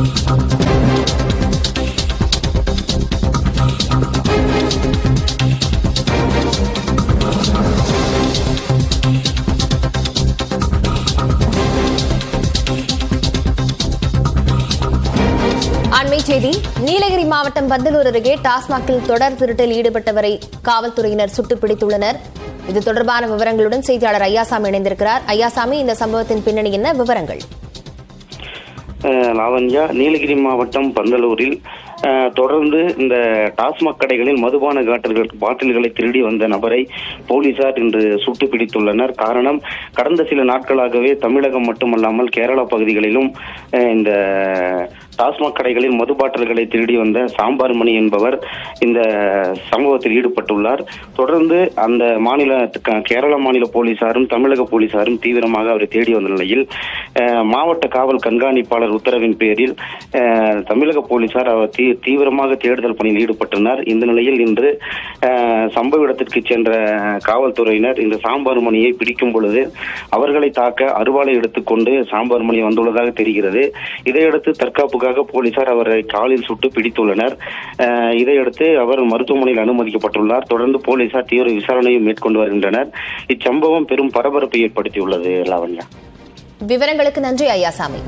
அண்மை செய்தி நீலகிரி மாவட்டம் பந்தலூர் அருகே டாஸ்மாகில் தொடர் திருட்டில் ஈடுபட்டவரை காவல்துறையினர் சுட்டுப்பிடித்துள்ளனர். இது தொடர்பான விவரங்களுடன் செய்தியாளர் ஐயாசாமி இணைந்திருக்கிறார். ஐயாசாமி இந்த சம்பவத்தின் பின்னணி என்ன? விவரங்கள். லாவண்யா நீலகிரி மாவட்டம் பந்தலூரில் தொடர்ந்து இந்த டாஸ்மாக் கடைகளில் மதுபான காட்டல்கள் பாட்டில்களை திருடி வந்த நபரை போலீசார் இன்று சுட்டு பிடித்துள்ளனர் காரணம் கடந்த சில நாட்களாகவே தமிழகம் மட்டுமல்லாமல் கேரளா பகுதிகளிலும் இந்த டாஸ்மாக் கடைகளில் மது பாட்டில்களை திருடி வந்த சாம்பார் மணி என்பவர் இந்த சம்பவத்தில் ஈடுபட்டுள்ளார். தொடர்ந்து அந்த மாநில கேரள மாநில போலீசாரும் தமிழக போலீசாரும் தீவிரமாக அவரை தேடி வந்த நிலையில் மாவட்ட காவல் கண்காணிப்பாளர் உத்தரவின் பேரில் தமிழக போலீசார் அவர் தீ- தீவிரமாக தேடுதல் பணியில் ஈடுபட்டனர் இந்த நிலையில் இன்று சம்பவ இடத்திற்கு சென்ற காவல்துறையினர் இந்த சாம்பார் மணியை பிடிக்கும் பொழுது அவர்களை தாக்க அருவாளை எடுத்துக்கொண்டு சாம்பார் மணி வந்துள்ளதாக தெரிகிறது. இதையடுத்து தற்காப்புக்காக போலீசார் அவரை காலில் சுட்டு பிடித்துள்ளனர். இதையடுத்து அவர் மருத்துவமனையில் அனுமதிக்கப்பட்டுள்ளார். தொடர்ந்து போலீசார் தீவிர விசாரணையும் மேற்கொண்டு வருகின்றனர். இச்சம்பவம் பெரும் பரபரப்பை ஏற்படுத்தியுள்ளது லாவண்யா. விவரங்களுக்கு நன்றி ஐயாசாமி